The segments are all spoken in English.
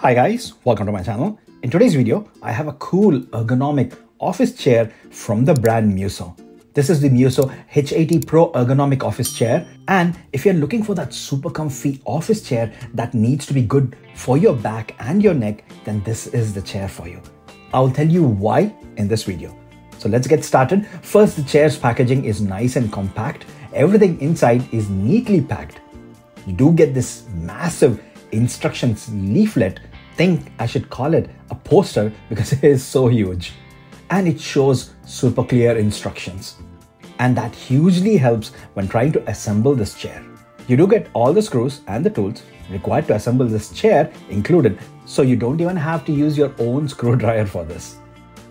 Hi guys, welcome to my channel. In today's video, I have a cool ergonomic office chair from the brand Musso. This is the Musso H80 Pro ergonomic office chair. And if you're looking for that super comfy office chair that needs to be good for your back and your neck, then this is the chair for you. I'll tell you why in this video. So let's get started. First, the chair's packaging is nice and compact. Everything inside is neatly packed. You do get this massive instructions leaflet. Think I should call it a poster because it is so huge. And it shows super clear instructions. And that hugely helps when trying to assemble this chair. You do get all the screws and the tools required to assemble this chair included, so you don't even have to use your own screwdriver for this.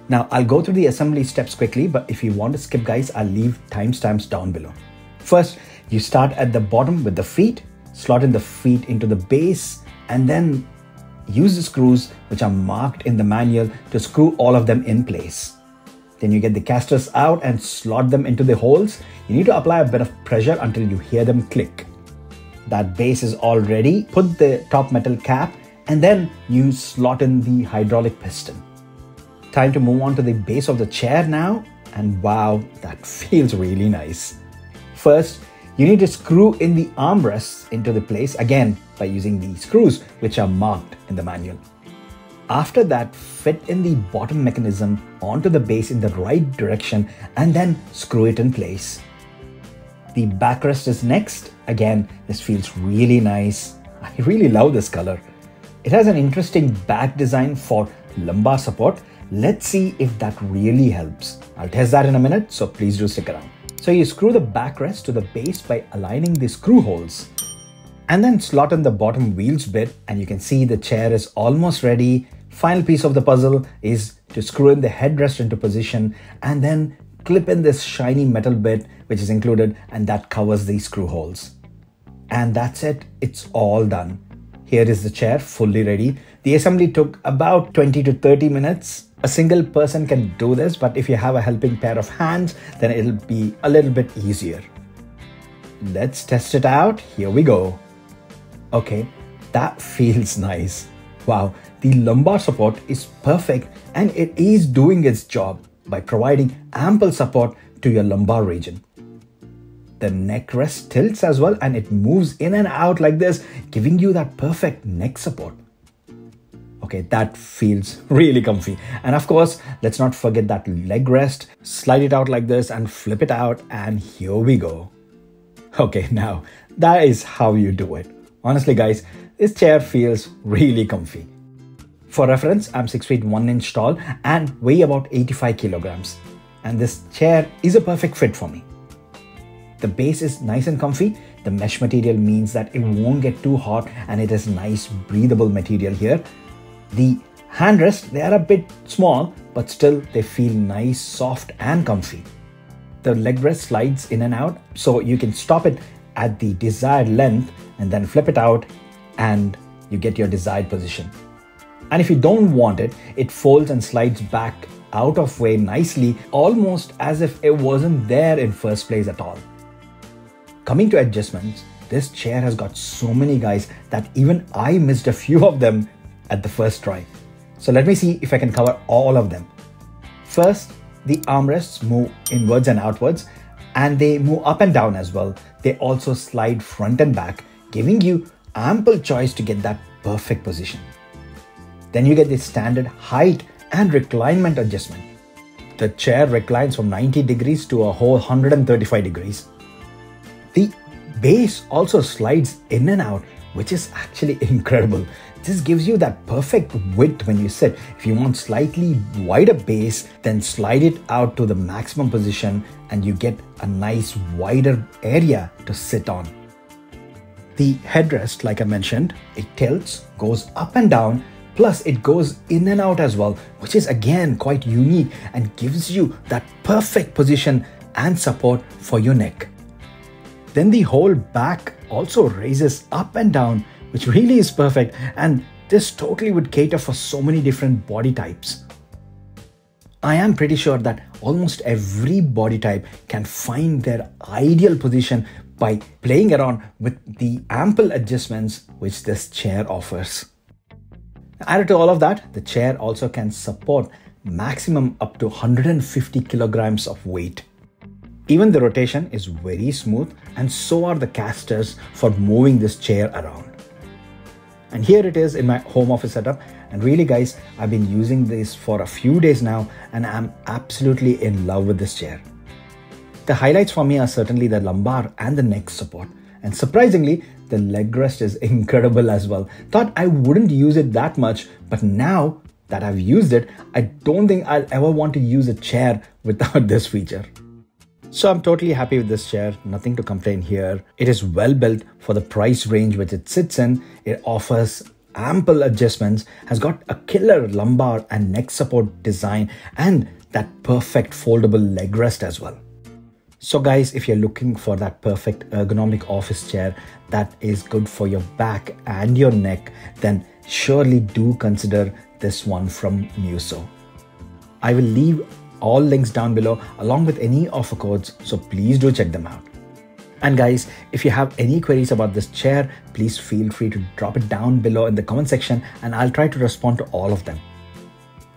Now, I'll go through the assembly steps quickly, but if you want to skip guys, I'll leave timestamps down below. First, you start at the bottom with the feet, slot in the feet into the base, and then use the screws which are marked in the manual to screw all of them in place. Then you get the casters out and slot them into the holes. You need to apply a bit of pressure until you hear them click. That base is all ready. Put the top metal cap and then you slot in the hydraulic piston. Time to move on to the base of the chair now. And wow, that feels really nice. First, you need to screw in the armrests into the place again by using the screws which are marked in the manual. After that, fit in the bottom mechanism onto the base in the right direction and then screw it in place. The backrest is next. Again, this feels really nice. I really love this color. It has an interesting back design for lumbar support. Let's see if that really helps. I'll test that in a minute, so please do stick around. So you screw the backrest to the base by aligning the screw holes and then slot in the bottom wheels bit and you can see the chair is almost ready. Final piece of the puzzle is to screw in the headrest into position and then clip in this shiny metal bit which is included and that covers the screw holes. And that's it, it's all done. Here is the chair fully ready. The assembly took about 20 to 30 minutes. A single person can do this, but if you have a helping pair of hands, then it'll be a little bit easier. Let's test it out. Here we go. Okay, that feels nice. Wow, the lumbar support is perfect and it is doing its job by providing ample support to your lumbar region. The neck rest tilts as well and it moves in and out like this, giving you that perfect neck support. Okay, that feels really comfy. And of course, let's not forget that leg rest. Slide it out like this and flip it out, and here we go. Okay, now that is how you do it. Honestly, guys, this chair feels really comfy. For reference, I'm 6 feet 1 inch tall and weigh about 85 kilograms. And this chair is a perfect fit for me. The base is nice and comfy. The mesh material means that it won't get too hot and it is nice breathable material here. The handrests, they are a bit small, but still they feel nice, soft and comfy. The leg rest slides in and out, so you can stop it at the desired length and then flip it out and you get your desired position. And if you don't want it, it folds and slides back out of way nicely, almost as if it wasn't there in first place at all. Coming to adjustments, this chair has got so many guys that even I missed a few of them at the first try. So let me see if I can cover all of them. First, the armrests move inwards and outwards and they move up and down as well. They also slide front and back, giving you ample choice to get that perfect position. Then you get the standard height and reclinement adjustment. The chair reclines from 90 degrees to a whole 135 degrees. The base also slides in and out, which is actually incredible. This gives you that perfect width when you sit. If you want slightly wider base, then slide it out to the maximum position and you get a nice wider area to sit on. The headrest, like I mentioned, it tilts, goes up and down, plus it goes in and out as well, which is again quite unique and gives you that perfect position and support for your neck. Then the whole back also raises up and down which really is perfect. And this totally would cater for so many different body types. I am pretty sure that almost every body type can find their ideal position by playing around with the ample adjustments which this chair offers. Added to all of that, the chair also can support maximum up to 150 kilograms of weight. Even the rotation is very smooth and so are the casters for moving this chair around. And here it is in my home office setup. And really guys, I've been using this for a few days now and I'm absolutely in love with this chair. The highlights for me are certainly the lumbar and the neck support. And surprisingly, the leg rest is incredible as well. Thought I wouldn't use it that much, but now that I've used it, I don't think I'll ever want to use a chair without this feature. So I'm totally happy with this chair, nothing to complain here. It is well built for the price range which it sits in. It offers ample adjustments, has got a killer lumbar and neck support design and that perfect foldable leg rest as well. So guys, if you're looking for that perfect ergonomic office chair that is good for your back and your neck, then surely do consider this one from Musso. I will leave all links down below along with any offer codes, so please do check them out. And guys, if you have any queries about this chair, please feel free to drop it down below in the comment section and I'll try to respond to all of them.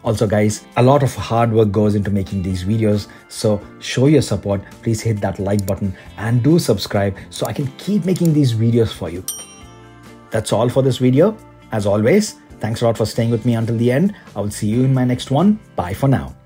Also guys, a lot of hard work goes into making these videos, so show your support, please hit that like button and do subscribe so I can keep making these videos for you. That's all for this video. As always, thanks a lot for staying with me until the end. I will see you in my next one. Bye for now.